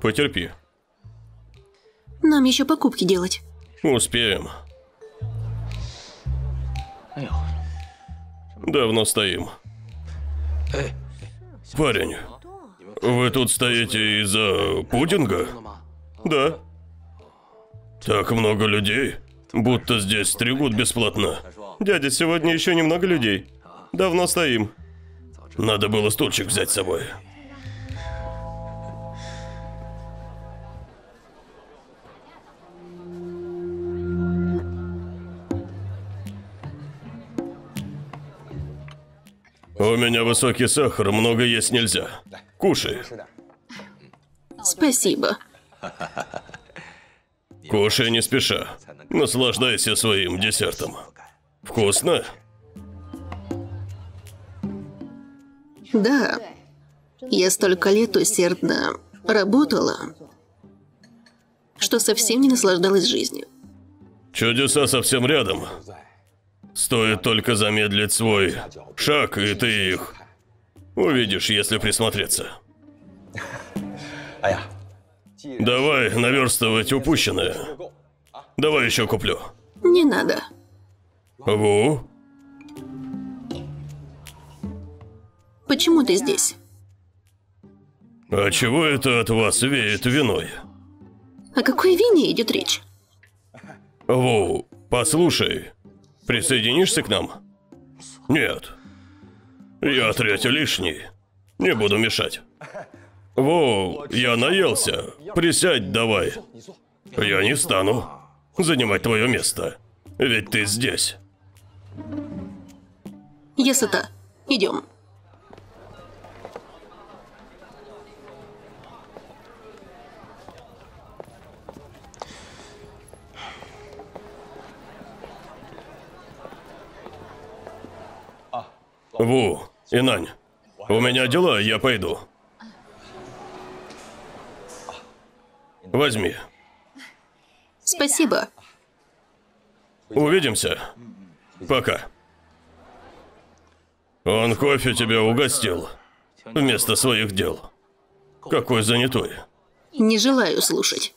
Потерпи. Нам еще покупки делать. Успеем. Давно стоим. Парень, вы тут стоите из-за пудинга? Да. Так много людей. Будто здесь стригут бесплатно. Дядя, сегодня еще немного людей. Давно стоим. Надо было стульчик взять с собой. У меня высокий сахар, много есть нельзя. Кушай. Спасибо. Кушай не спеша. Наслаждайся своим десертом. Вкусно? Да. Я столько лет усердно работала, что совсем не наслаждалась жизнью. Чудеса совсем рядом. Стоит только замедлить свой шаг, и ты их увидишь, если присмотреться. Давай наверстывать упущенное. Давай еще куплю. Не надо. Ву? Почему ты здесь? А чего это от вас веет виной? О какой вине идет речь? Ву, послушай, присоединишься к нам? Нет. Я третий лишний. Не буду мешать. Во, я наелся. Присядь давай. Я не стану занимать твое место. Ведь ты здесь. Я сыта. Идем. Ву, Инань, у меня дела, я пойду. Возьми. Спасибо. Увидимся. Пока. Он кофе тебя угостил. Вместо своих дел. Какой занятой. Не желаю слушать.